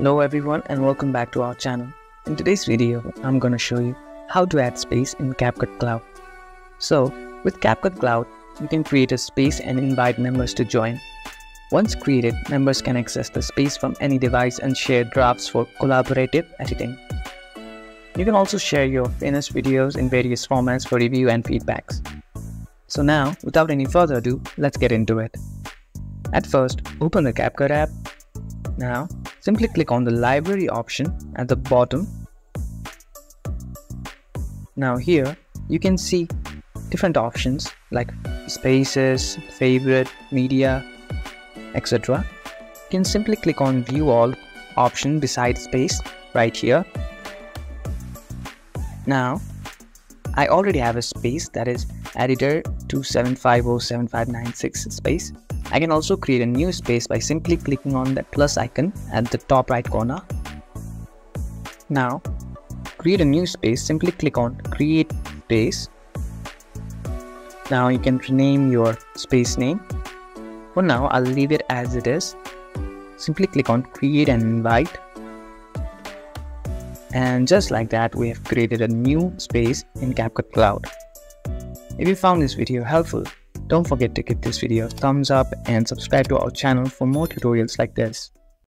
Hello everyone and welcome back to our channel. In today's video, I'm going to show you how to add space in CapCut Cloud. So, with CapCut Cloud, you can create a space and invite members to join. Once created, members can access the space from any device and share drafts for collaborative editing. You can also share your finished videos in various formats for review and feedbacks. So now, without any further ado, let's get into it. At first, open the CapCut app. Now, simply click on the library option at the bottom. Now here, you can see different options like spaces, favorite, media, etc. You can simply click on view all option beside space right here. Now, I already have a space that is editor 27507596 space. I can also create a new space by simply clicking on that plus icon at the top right corner. Now, create a new space, simply click on create space. Now you can rename your space name. For now, I'll leave it as it is. Simply click on create and invite. And just like that, we have created a new space in CapCut Cloud. If you found this video helpful, don't forget to give this video a thumbs up and subscribe to our channel for more tutorials like this.